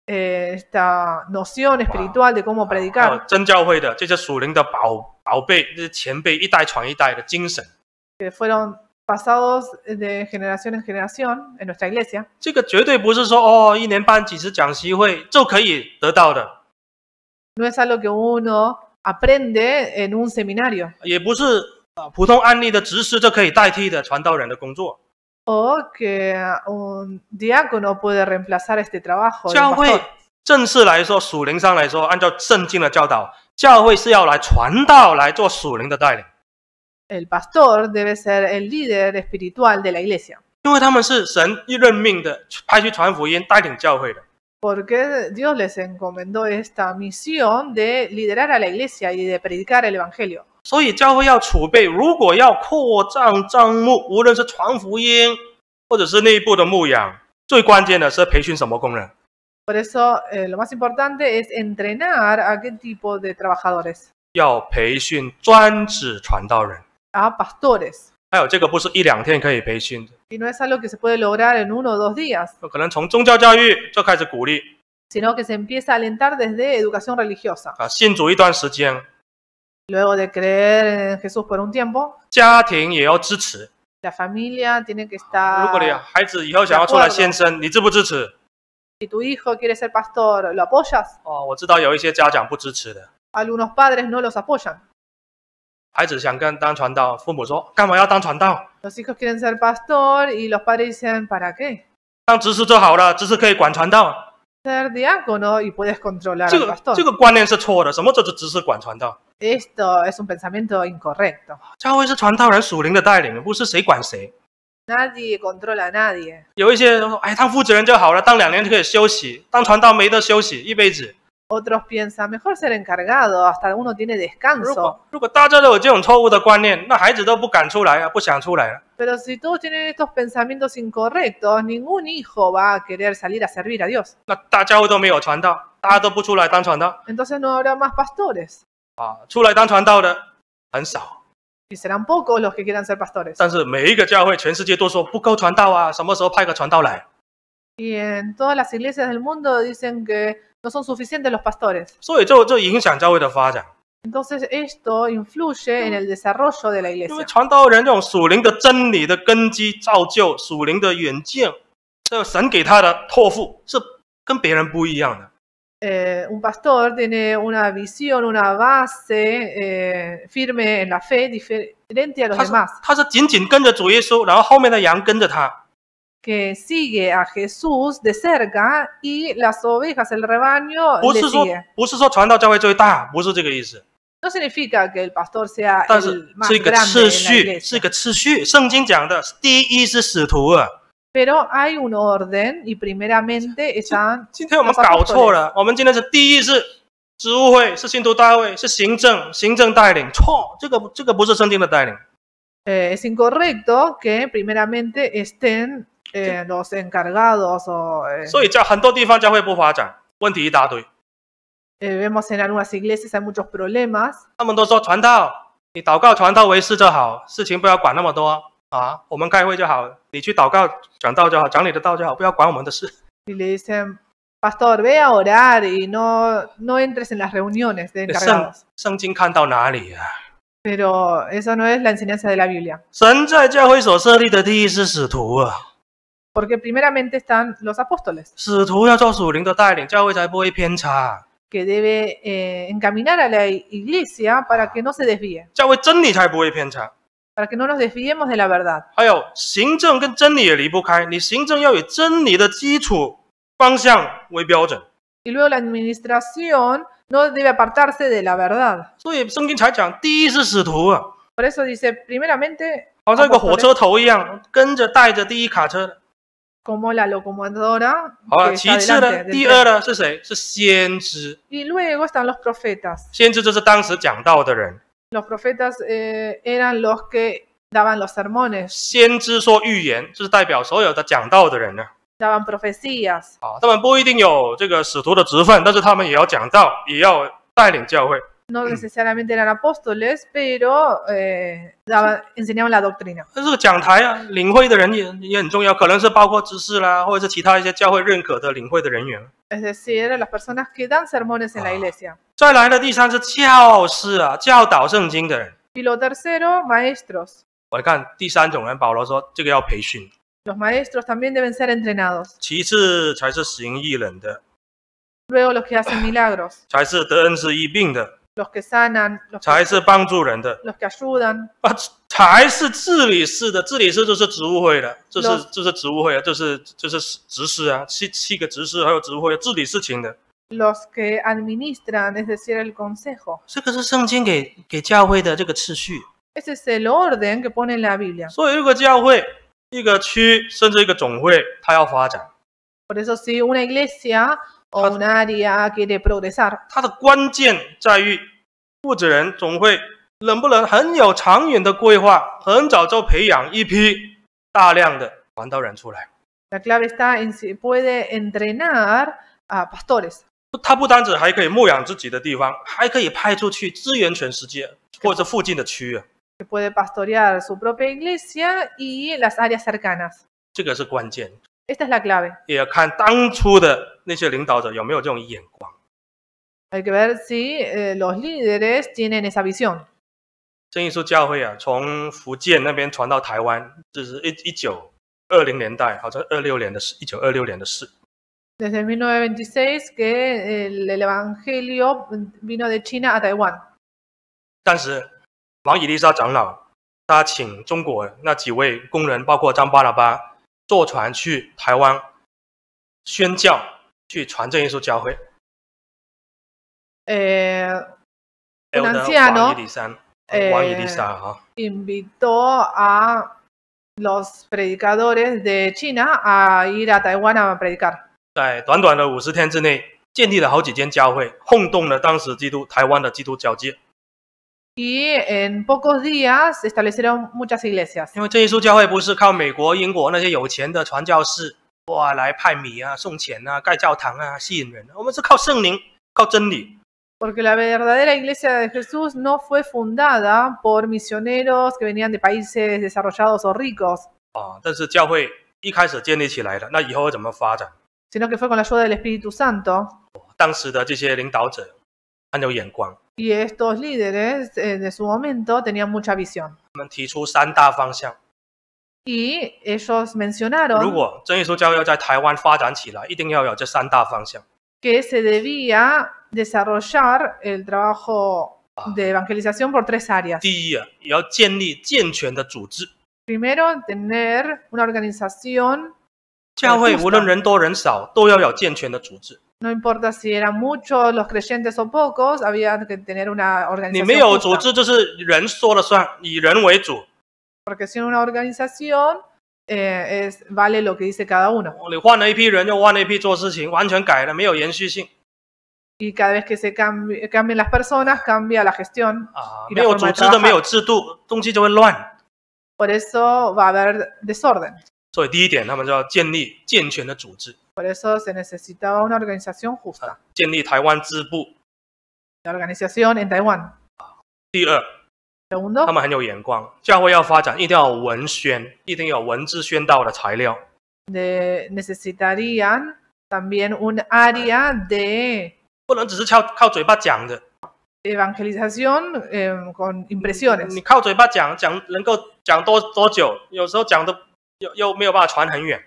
eh, esta noción espiritual de cómo 还有 predicar, 真教会的这些属灵的宝宝贝，这些前辈一代传一代的精神， que fueron pasados de generación en generación en nuestra iglesia. 这个绝对不是说哦一年办几次讲习会就可以得到的， No es algo que uno aprende en un seminario. 也不是啊普通案例的执事就可以代替的传道人的工作。 O que un diácono puede reemplazar este trabajo. de un 教会 pastor. 正式来说，属灵上来说，按照圣经的教导，教会是要来传道，来做属灵的带领， El pastor debe ser el líder espiritual de la iglesia. 因为他们是神任命的，派去传福音、带领教会的。 Porque Dios les encomendó esta misión de liderar a la iglesia y de predicar el evangelio. 所以教会要储备，如果要扩张账目，无论是传福音，或者是内部的牧养，最关键的是培训什么工人？ Por eso eh, lo más importante es entrenar a qué tipo de trabajadores. 要培训专职传道人。 A pastores. 还有这个不是一两天可以培训的， Y no es algo que se puede lograr en uno o dos días, 可能从宗教教育就开始鼓励， sino que se empieza a alentar desde educación religiosa. 啊，信主一段时间， Luego de creer en Jesús por un tiempo, 家庭也要支持。 la familia tiene que 如果你 estar... 孩子以后想要出来献身，你支不支持？ Si tu hijo quiere ser pastor, ¿lo apoyas? 哦，我知道有一些家长不支持的， Algunos padres no los apoyan. 孩子想跟当传道，父母说干嘛要当传道？Los hijos quieren ser pastor y los padres dicen, ¿para qué? 当执事就好了，执事可以管传道。Ser diácono y puedes controlar 这 al 个 pastor. 这个观念是错的，什么叫做执事管传道？Esto es un pensamiento incorrecto. 教会是传道人属灵的带领，不是谁管谁。Nadie controla a nadie. 有一些人说，哎，当负责人就好了，当两年就可以休息，当传道没得休息一辈子。Otros piensan, mejor ser encargado, hasta uno tiene 如 descanso. 果如果大家都有这种错误的观念，那孩子都不敢出来啊，不想出来了。 Pero si todos tienen estos pensamientos incorrectos, ningún hijo va a querer salir a servir a Dios. 那大教会都没有传道，大家都不出来当传道 Entonces no habrá más pastores. 啊，出来当传道的很少。 Y serán pocos los que quieran ser pastores. 但是每一个教会，全世界都说不够传道啊，什么时候派个传道来？ Y en todas las iglesias del mundo dicen que no son suficientes los pastores. 所以这这影响教会的发展。 Entonces esto influye en el desarrollo de la 因为 iglesia. 传道人这种属灵的真理的根基造就，属灵的远见，这神给他的托付是跟别人不一样的。 Eh, un pastor tiene una visión, una base eh, firme en la fe diferente a los 他是 demás, 他是紧紧跟着主耶稣，然后后面的羊跟着他。 que sigue a Jesús de cerca y las ovejas, el rebaño, 不 le 是说 sigue. 不是说传道教会最大，不是这个意思， No significa que el pastor sea 但是 el más 是一个 grande 次 en la 序，是一 iglesia. 个次序。圣经讲的第一是使徒啊。 Pero hay un orden y primeramente están 今天我们搞错了，我们今天是第一是职务会，是信徒大会，是行政行政带领，错，这个这个不是圣经的带领。 Eh, es incorrecto que primeramente estén eh, los encargados o eh, 所以在很多地方教会不发展，问题一大堆。eh, vemos en algunas iglesias hay muchos problemas. 他们都说传道，你祷告传道为事就好，事情不要管那么多啊。我们开会就好，你去祷告讲道就好，讲你的道就好，不要管我们的事。Y le dicen, pastor, ve a orar y no, no entres en las reuniones de 圣 encargados. 圣经看到哪里啊？Pero eso no es la enseñanza de la Biblia. 神在教会所设立的第一是使徒啊，Porque primeramente están los apóstoles, 使徒要做属灵的带领，教会才不会偏差， que debe eh, encaminar a la iglesia para que no se desvíe, 教会真理才不会偏差。 para que no nos desviemos de la verdad. 还有行政跟真理也离不开，你行政要以真理的基础方向为标准， Y luego la administración no debe apartarse de la verdad. 所以圣经才讲第一是使徒啊， Por eso dice, primeramente, 好像一个火 apóstoles, 车头一样，跟着带着第一卡车的。 Como la locomotora 好了其次呢第.二呢是谁？是先知。Y luego están los profetas. 先知就是当时讲道的人，Los profetas eh, eran los que daban los sermones, 先知说预言，就是代表所有的讲道的人呢。daban profecías. 啊，他们不一定有这个使徒的职分，但是他们也要讲道，也要带领教会。No necesariamente eran apóstoles, pero eh, daban- enseñaban la doctrina. 那这个讲台啊，领会的人也也很重要，可能是包括知识啦，或者是其他一些教会认可的领会的人员。 Es decir, las personas que dan sermones en la Ah. iglesia. 再来的第三是教师啊，教导圣经的人。 Y lo tercero, maestros. 我看第三种人，保罗说这个要培训， Los maestros también deben ser entrenados. 其次才是行异人的， Luego los que hacen milagros, 才是得恩赐医病的， los que sanan, los 才 que, 是帮助人的 los que ayudan, 啊，才是治理事的。治理事就是职务会的，这是 Los- 这是职务会啊，这是这是执事啊，七七个执事还有职务会治理事情的。 los que administran, es decir, el consejo. 这个是圣经给给教会的这个次序。 Ese es el orden que pone en la Biblia. 所以，一个教会、一个区，甚至一个总会，它要发展， Por eso si una iglesia o un área quiere progresar, 它的关键在于负责人总会能不能很有长远的规划，很早就培养一批大量的传道人出来。la clave está en si puede entrenar a pastores. 他不单只还可以牧养自己的地方，还可以派出去支援全世界或者附近的区域，que puede pastorear su propia iglesia y las áreas cercanas. 这个是关键。Esta es la clave. 也要看当初的那些领导者有没有这种眼光。 Hay que ver si eh, los líderes tienen esa visión. 真耶稣教会啊，从福建那边传到台湾，这是一一九二零年代，好像二六年的事，一九二六年的事。 Desde 1926 que el, el Evangelio vino de China a Taiwán. 当时王以丽莎长老他请中国那几位工人，包括张巴拉巴， 坐船去台湾宣教，去传正耶稣教会。Eh, 呃，invitó a los predicadores de China a ir a Taiwán a predicar. 在短短的五十天之内，建立了好几间教会，轰动了当时基督台湾的基督教界。Y en pocos días se establecieron muchas iglesias. 因为真耶稣教会不是靠美国、英国那些有钱的传教士哇来派米啊、送钱啊、盖教堂啊、吸引人，我们是靠圣灵、靠真理。 Porque la verdadera iglesia de Jesús no fue fundada por misioneros que venían de países desarrollados o ricos, 啊，但是教会一开始建立起来了，那以后会怎么发展？ sino que fue con la ayuda del Espíritu Santo. 当时的这些领导者很有眼光， Y estos líderes eh, de su momento tenían mucha visión. Y ellos mencionaron que se debía desarrollar el trabajo de ah. evangelización por tres áreas. Primero, tener una organización 教会 justa 无论人多人少，都要有健全的组织。 no importa si eran muchos los creyentes o pocos, había que tener una 你 organización. 没有 justa. 组织，就是人说了算，以人为主。 Porque si una organización eh, es, vale lo que dice cada uno. 你换了一批人，又换了一批做事情，完全改了，没有延续性 Y cada vez que se cambi- cambien las personas, cambia la gestión. 啊！ Y 没 la 有 forma 组 de 织的， trabajar. 没有制度，东西就会乱。 Por eso va a haber desorden. 所以第一点，他们就要建立健全的组织，Por eso se necesitaba una organización justa. 建立台湾支部。La organización en Taiwán. 第二，Segundo, 他们很有眼光，教会要发展，一定要有文宣，一定要有文字宣道的材料。de- necesitarían también un área de 不能只是靠靠嘴巴讲的，evangelización eh, con impresiones. 你靠嘴巴讲讲能够讲多多久？有时候讲的又又没有办法传很远。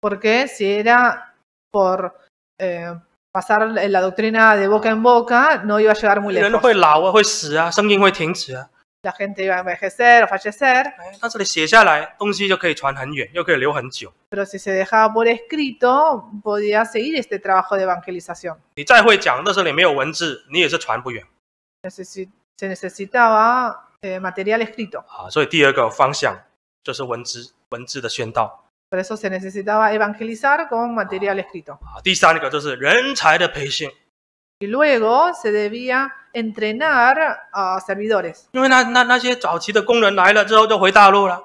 Porque si era por eh, pasar la doctrina de boca en boca, no iba a llegar muy lejos. 人会老啊，会死啊，声音会停止啊。La gente iba a envejecer o fallecer, 哎，但是你写下来，东西就可以传很远，又可以留很久。pero si se dejaba por escrito, podía seguir este trabajo de evangelización. 你再会讲，但是你没有文字，你也是传不远 se necesitaba eh, material escrito. 啊。所以第二个方向就是文字，文字的宣道 Por eso se necesitaba evangelizar con material escrito. 啊。第三个就是人才的培训，Y luego se debía entrenar a servidores, 因为那那那些早期的工人来了之后就回大陆了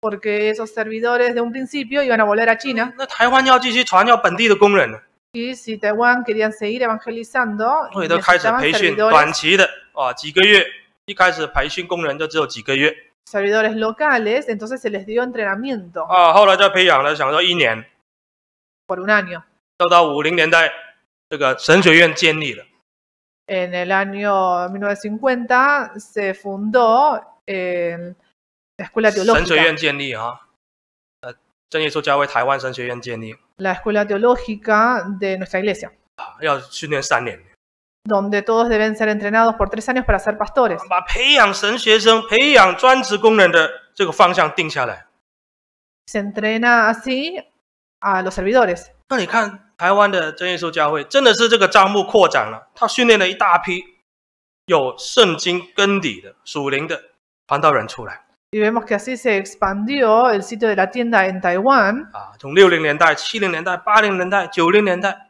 ，porque esos servidores de un principio iban a volver a China. 那台湾要继续传，要本地的工人了，Y si Taiwán querían seguir evangelizando, 所以都开始 necesitaban 培训短期的啊，几个月。一开始培训工人就只有几个月 servidores locales, entonces se les dio entrenamiento 啊，后来再培养了，想说一年， por un año. 到到五零年代，这个神学院建立了。 En el año 1950 se fundó eh, la escuela 神学 teológica. 院建立啊，呃，真耶稣教会台湾神学院建立 La escuela teológica de nuestra iglesia, 啊，要训练三年， donde todos deben ser entrenados por tres años para ser pastores. 把培养神学生、培养专职工人的这个方向定下来。 Se entrena así a los servidores. 那你看台湾的真耶稣教会，真的是这个账目扩展了，他训练了一大批有圣经根底的属灵的传道人出来 Y vemos que así se expandió el sitio de la tienda en Taiwán, 啊，从六零年代、七零年代、八零年代、九零年代，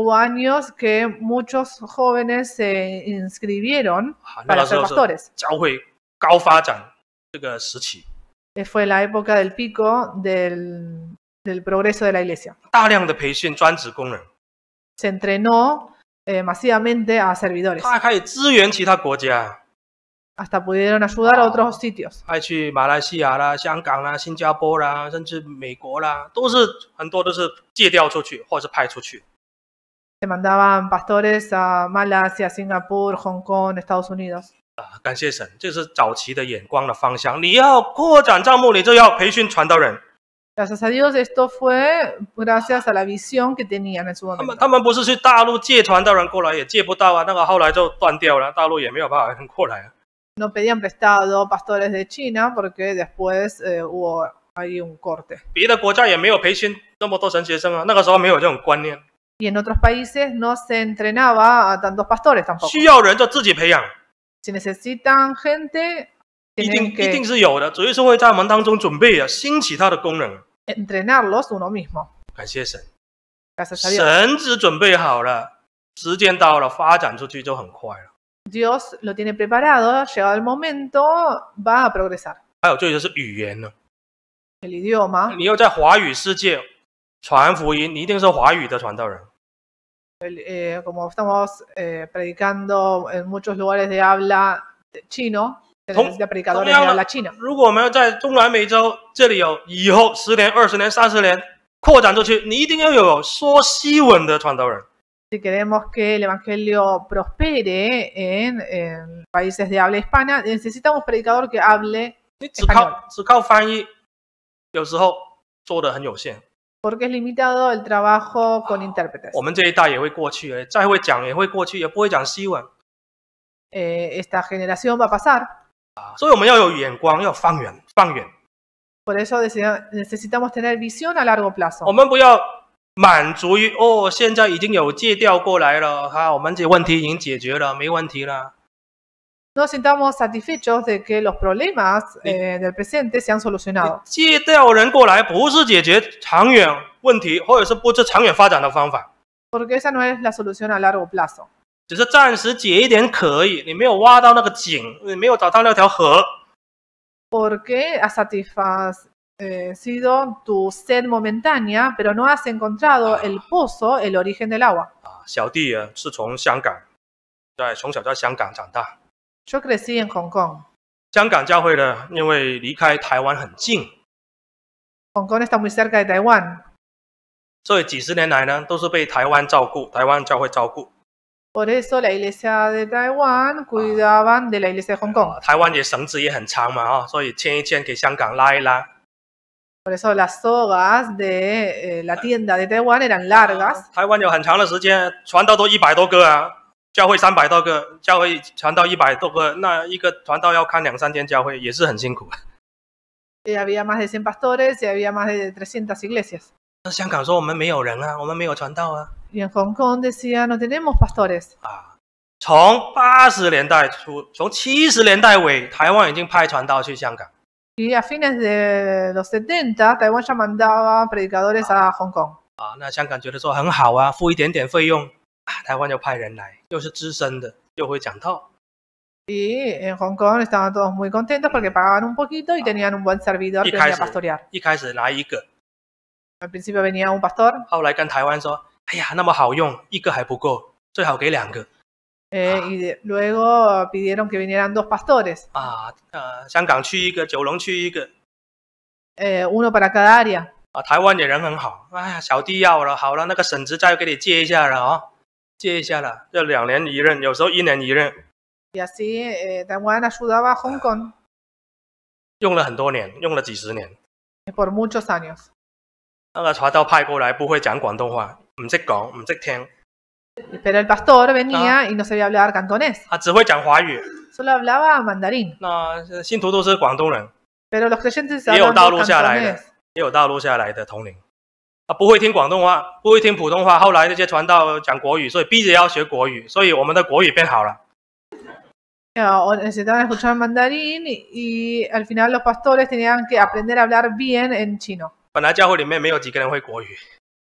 hubo años que muchos jóvenes se inscribieron para ser pastores. Fue la época del pico del, del progreso de la iglesia. Se entrenó eh, masivamente a servidores. Hasta pudieron ayudar a otros sitios Se mandaban pastores a Malasia, Singapur, Hong Kong, Estados Unidos. 啊，感谢神，这是早期的眼光的方向。你要扩展账目，你就要培训传道人。 Gracias a Dios, esto fue gracias a la visión que tenían en su 他们 momento. 他们不是去大陆借传道人过来，也借不到啊。那个后来就断掉了，大陆也没有办法过来啊。 No pedían prestado pastores de China porque después eh, hubo ahí un corte. 别的国家也没有培训那么多神学生啊，那个时候没有这种观念， Y en otros países no se entrenaba a tantos pastores tampoco. 需要人就自己培养， Si necesitan gente, 一定 tienen 一定 que 是有的。主耶稣会在我们当中准备啊，兴起他的功能。 entrenarlos uno mismo. 感谢神， Gracias a Dios. 神只准备好了，时间到了，发展出去就很快了。 Dios lo tiene preparado, llegado el momento, va a progresar. 还有最就是语言呢， El idioma, 你要在华语世界传福音，你一定是华语的传道人。 el- eh, como estamos eh, predicando en muchos lugares de habla chino, se Tom- necesita predicadores de Tom- habla china. 如果我们要在中南美洲这里有以后十年、二十年、三十年扩展出去，你一定要有说西文的传道人。 Si queremos que el Evangelio prospere en, en países de habla hispana, necesitamos un predicador que hable 你只靠只靠翻译，有时候做的很有限。 porque es limitado el trabajo con intérpretes. 我们这一代也会过去，再会讲也会过去，也不会讲西文 Eh, esta generación va a pasar. 啊。所以我们要有眼光，要放远放远。 Por eso dese- necesitamos tener visión a largo plazo. 我们不要满足于哦，现在已经有借调过来了，哈，我们这问题已经解决了，没问题了。 No nos sintamos satisfechos de que los problemas eh, del presente se han solucionado. 借调人过来不是解决长远问题，或者是不是长远发展的方法， Porque esa no es la solución a largo plazo. 只是暂时解一点可以。你没有挖到那个井，你没有找到那条河， Porque has satisfacido tu sed momentánea, pero no has encontrado el pozo, el origen del agua. 啊，小弟啊是从香港，在从小在香港长大。 Yo crecí en Hong Kong. 香港教会呢，因为离开台湾很近，Hong Kong está muy cerca de Taiwán. 所以几十年来呢，都是被台湾照顾，台湾教会照顾。Por eso la iglesia de Taiwán cuidaban de la iglesia de Hong Kong. 啊台湾也绳子也很长嘛，啊，所以牵一牵给香港拉一拉。Por eso las sogas de eh, la tienda de Taiwán eran largas. 台湾有很长的时间，传道都一百多个啊，教会三百多个，教会传道一百多个，那一个传道要看两三间教会，也是很辛苦。Y había más de 100 pastores y había más de 300 iglesias. 那香港说我们没有人啊，我们没有传道啊，Y en Hong Kong decía, no tenemos pastores. 啊，从八十年代初，从七十年代尾，台湾已经派传道去香港。Y a fines de los 70, Taiwán ya mandaba predicadores a Hong Kong. 啊，那香港觉得说很好啊，付一点点费用，啊，台湾就派人来，又是资深的，又会讲道，Y en Hong Kong estaban todos muy contentos porque pagaban un poquito y tenían un buen servidor Y que venía a Kaiser. pastorear. 一开始来一个，Al principio venía un pastor 后来跟台湾说，哎呀，那么好用，一个还不够，最好给两个 eh, y luego pidieron que vinieran dos pastores, 啊。呃，香港区一个，九龙区一个，eh, uno para cada área. 啊，台湾也人很好，哎呀，小弟要了，好了，那个省直再给你借一下了啊、借一下了，要两年一任，有时候一年一任，Y así eh, Taiwán ayudaba a Hong Kong 用了很多年，用了几十年。por muchos años. 那个传道派过来不会讲广东话，唔识讲，唔识听，Pero el pastor venía y no sabía hablar cantonés, 他只会讲华语。solo hablaba mandarín. 那呃信徒都是广东人，Pero los creyentes 也有大陆下来的也有大陆下来的同龄。啊，不会听广东话，不会听普通话。后来那些传道讲国语，所以逼着要学国语，所以我们的国语变好了。Eh, o necesitaban escuchar mandarín y, al final los pastores tenían que aprender a hablar bien en chino. 本来教会里面没有几个人会国语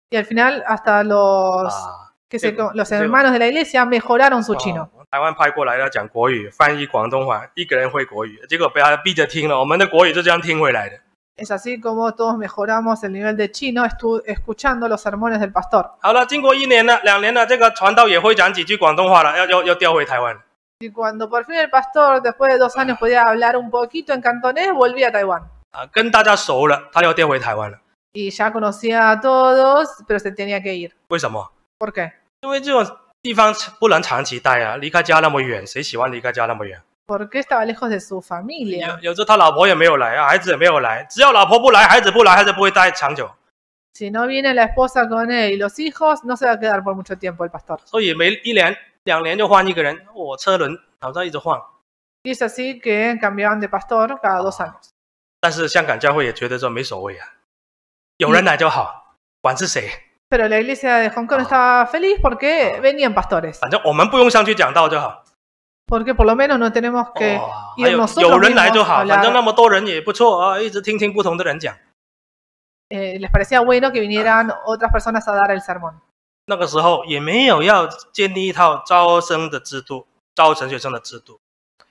，Y al final hasta los, 啊。que se, los hermanos de la iglesia mejoraron su chino. 哦台湾派过来要讲国语，翻译广东话，一个人会国语，结果被他逼着听了，我们的国语就这样听回来的。Es así como todos mejoramos el nivel de chino estu- escuchando los sermones del pastor. 好了，经过一年了、两年了，这个传道也会讲几句广东话了，要要要调回台湾。 Y cuando por fin el pastor, después de dos años, podía hablar un poquito en cantonés, volvía a Taiwán. 啊，跟大家熟了，他要调回台湾了。 Y ya conocía a todos, pero se tenía que ir. 为什么？ ¿Por qué? 因为这种地方不能长期待啊，离开家那么远，谁喜欢离开家那么远？ Porque estaba lejos de su 有 familia. 有时候他老婆也没有来啊，孩子也没有来，只要老婆不来，孩子不来，孩子不会待长久。 Si no viene la esposa con él y los hijos, no se va a quedar por mucho tiempo el pastor. 所以每一年、两年就换一个人，我、车轮好像一直换。 Y es así que cambiaban de pastor cada dos años. 但是香港教会也觉得说没所谓啊，有人来就好，管是谁， Pero la iglesia de Hong Kong estaba feliz porque venían pastores. 反正我们不用上去讲道就好。 porque por lo menos no tenemos que nosotros. A hablar. Eh, les parecía bueno que vinieran otras personas a dar el sermón.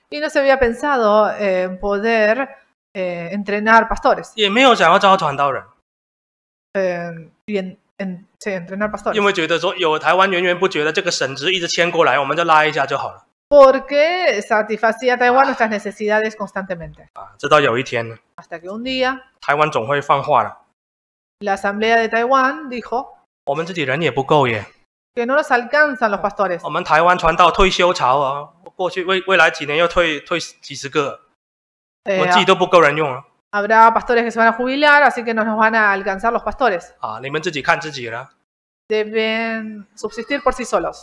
Y no se había pensado en poder eh, entrenar pastores. Eh, y en, en, sí, entrenar pastores porque satisfacía Taiwán nuestras necesidades constantemente. Ah, Hasta que un día la Asamblea de Taiwán dijo que no nos alcanzan los pastores. Habrá pastores que se van a jubilar, así que no nos van a alcanzar los pastores. Ah,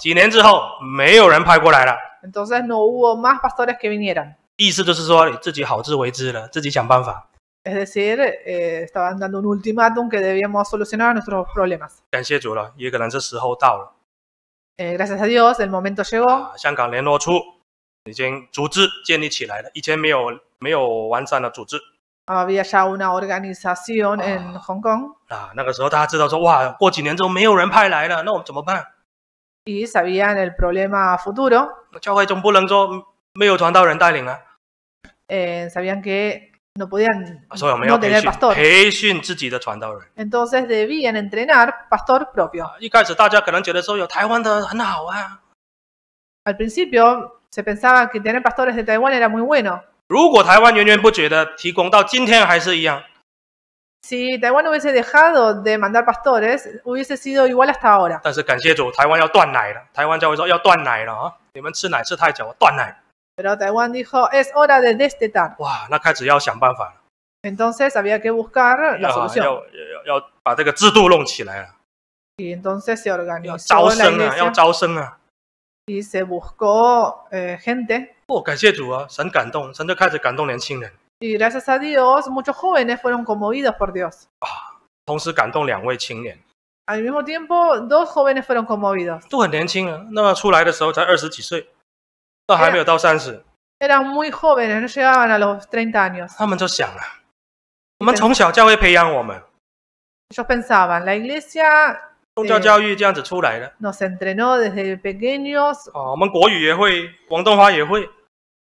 几年之后，没有人派过来了，Entonces no hubo más pastores que vinieran. 意思就是说你自己好自为之了，自己想办法。Es decir, eh, estaban dando un ultimátum que debíamos solucionar nuestros problemas. 感谢主了，也可能是时候到了 Eh, gracias a Dios, el momento llegó. 啊！香港联络处已经组织建立起来了，以前没有没有完善的组织 Había ya una organización en Hong Kong 啊。那个时候大家知道说，哇，过几年之后没有人派来了，那我们怎么办？ y sabían el problema futuro. 教会总不能说没有传道人带领啊， eh, sabían que no podían 所以我们要 no 培 tener 训 pastor. 培训自己的传道人 Entonces debían entrenar pastor propio. 啊。一开始大家可能觉得说有台湾的很好啊， Al principio se pensaba que tener pastores de Taiwán era muy bueno. 如果台湾源源不绝的提供到今天还是一样，Si Taiwán hubiese dejado de mandar pastores, hubiese sido igual hasta ahora. 但是感谢主，台湾要断奶了。台湾教会说要断奶了啊！你们吃奶吃太久，断奶。Pero Taiwán dijo, es hora de destetar. 哇，那开始要想办法了，Entonces había que buscar la solución. 要要要把这个制度弄起来了，Y entonces se organizó 招 la 生啊，要招生啊！y se buscó eh, gente. 哦，感谢主啊，神感动，神就开始感动年轻人，Y gracias a Dios, muchos jóvenes fueron conmovidos por Dios. 啊同时感动两位青年，Al mismo tiempo, dos jóvenes fueron conmovidos. 都很年轻啊。那么出来的时候才二十几岁，那还没有到三十，Eran muy jóvenes, no llegaban a los treinta años. 他们就想啊，我们从小教会培养我们，Ellos pensaban, la iglesia 宗教教育这样子出来的 nos entrenó desde pequeños 哦，我们国语也会，广东话也会，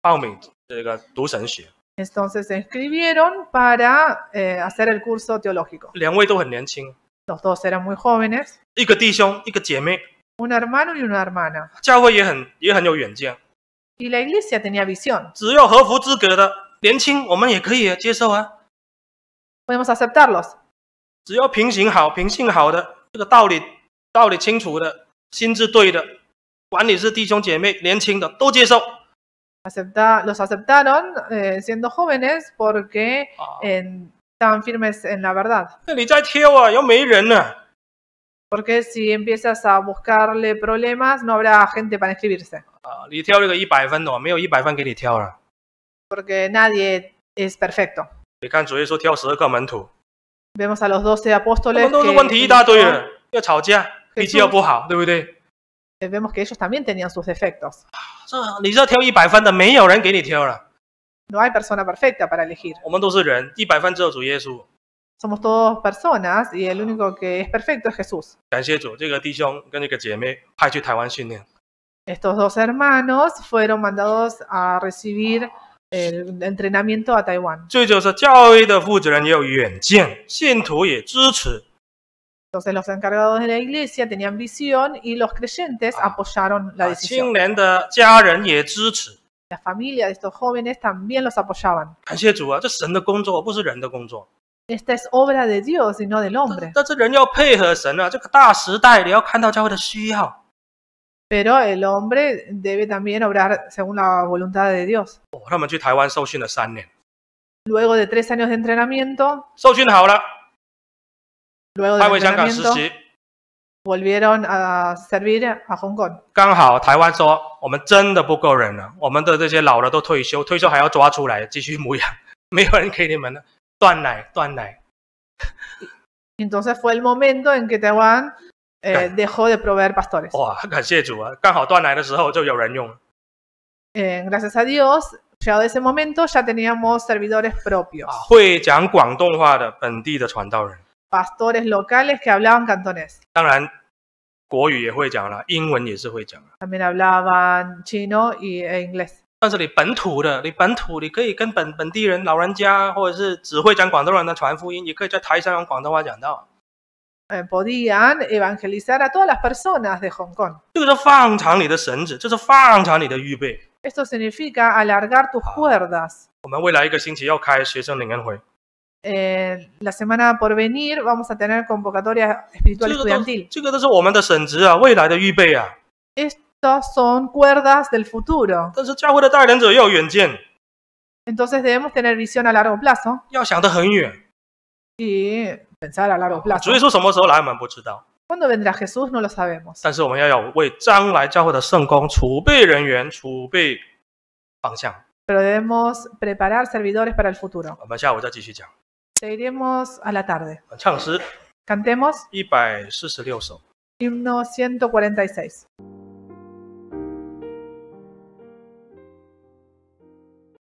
报名这个读神学。Entonces se inscribieron para eh, hacer el curso teológico. 两位都很年轻，Los dos eran muy jóvenes, 一个弟兄，一个姐妹，un hermano y una hermana. 教会也很也很有远见，Y la iglesia tenía visión. 只要合乎资格的年轻，我们也可以接受啊。Podemos aceptarlos. 只要品行好、品性好的，这个道理道理清楚的，心智对的，管你是弟兄姐妹、年轻的都接受 acepta, los aceptaron eh, siendo jóvenes porque ah. estaban firmes en la verdad. Porque si empiezas a buscarle problemas, no habrá gente para inscribirse. Ah, porque nadie es perfecto. Vemos a los 12 apóstoles. Que vemos que ellos también tenían sus defectos. No hay persona perfecta para elegir. Somos todos personas y el único que es perfecto es Jesús. Estos dos hermanos fueron mandados a recibir el entrenamiento a Taiwán. Entonces los encargados de la iglesia tenían visión y los creyentes ah. apoyaron la ah, decisión. La familia de estos jóvenes también los apoyaban. Esta es obra de Dios y no del hombre. Pero el hombre debe también obrar según la voluntad de Dios. Luego de tres años de entrenamiento, luego 派回香港实习。volvieron a servir a Hong Kong. 刚好台湾说我们真的不够人了，我们的这些老了都退休，退休还要抓出来继续牧养，没有人给你们了，断奶断奶。Entonces fue el momento en que Taiwán eh, Claro. dejó de proveer pastores. 哇，感谢主啊！刚好断奶的时候就有人用了。Eh, gracias a Dios, llegado ese momento ya teníamos servidores propios, 啊，会讲广东话的本地的传道人，pastores locales que hablaban cantonés. 当然国语也会讲了，英文也是会讲了。 También hablaban chino y, e inglés. 但是你本土的，你本土你可以跟本本地人、老人家，或者是只会讲广东人的传福音，也可以在台上用广东话讲到。 Eh, podían evangelizar a todas las personas de Hong Kong. 这个是放长你的绳子，这是放长你的预备。 Esto significa alargar tus Ah. cuerdas. 我们未来一个星期要开学生领恩会， Eh, la semana por venir vamos a tener convocatoria espiritual 这个都 estudiantil. 这个都是我们的绳子啊，未来的预备啊。 Estas son cuerdas del futuro. 但是教会的带领者要有远见， Entonces debemos tener visión a largo plazo 要想得很远。 y pensar a largo plazo. 主耶稣什么时候来，我们不知道， ¿Cuándo vendrá Jesús? No lo sabemos. 但是我们要有为将来教会的圣工储备人员、储备方向。 Pero debemos preparar servidores para el futuro. 我们下午再继续讲。 Seguiremos a la tarde. 唱诗 Cantemos 一百四十六首。 himno 146.